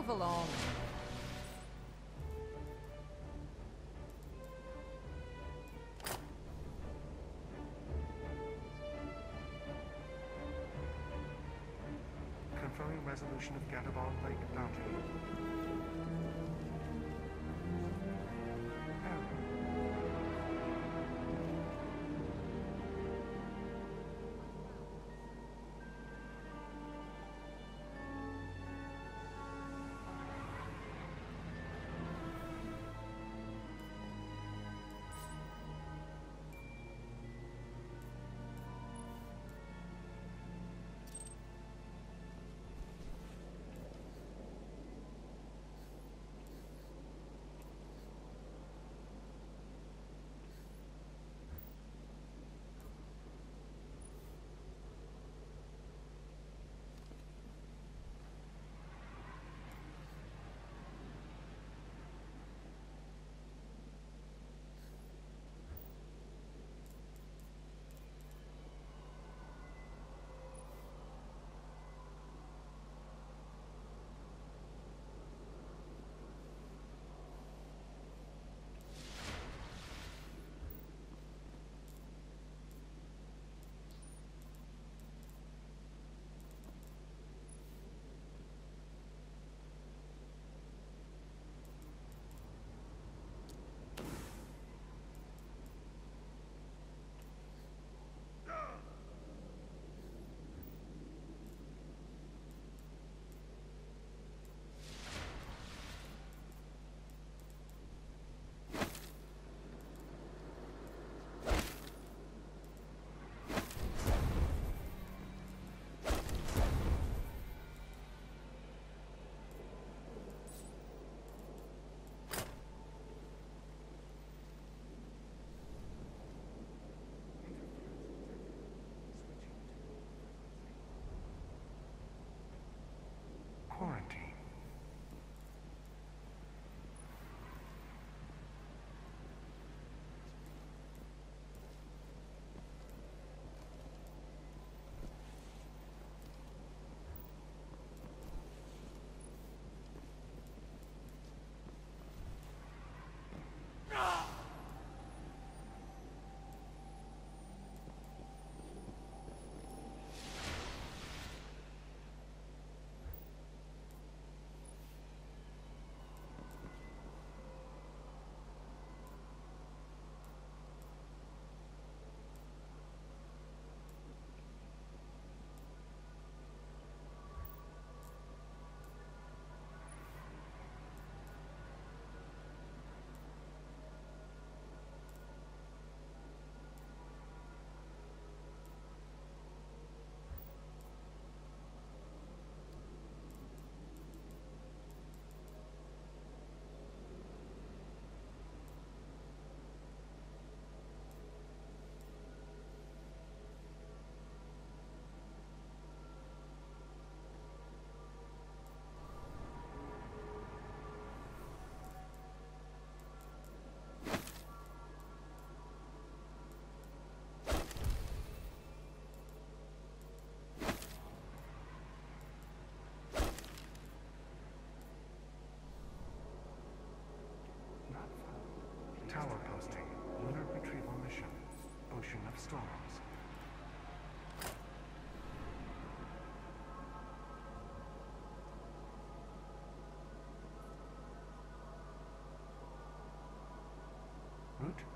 Move along. Confirming resolution of Gatabon Lake bounty. Tower posting. Lunar retrieval mission. Ocean of storms. Route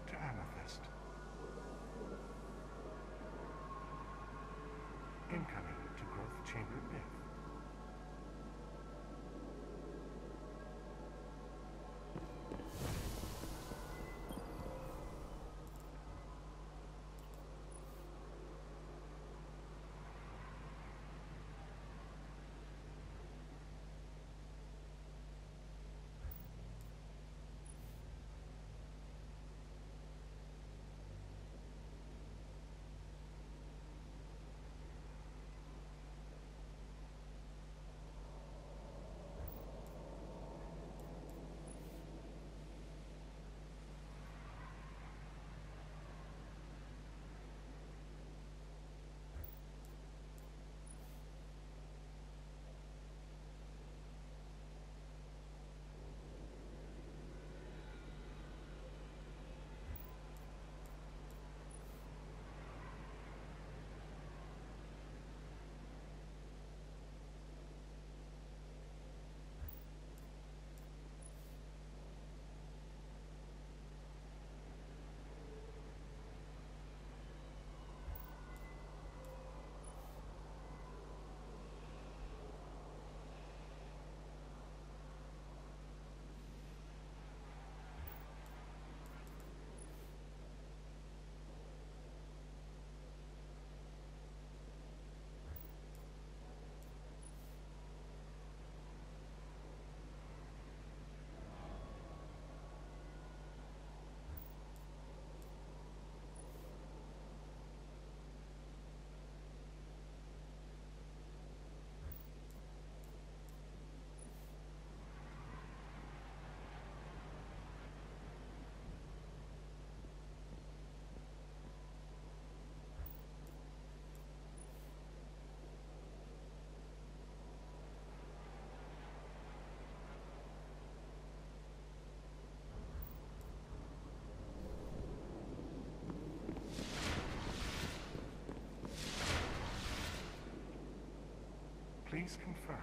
Please confirm.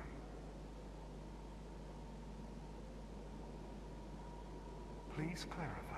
Please clarify.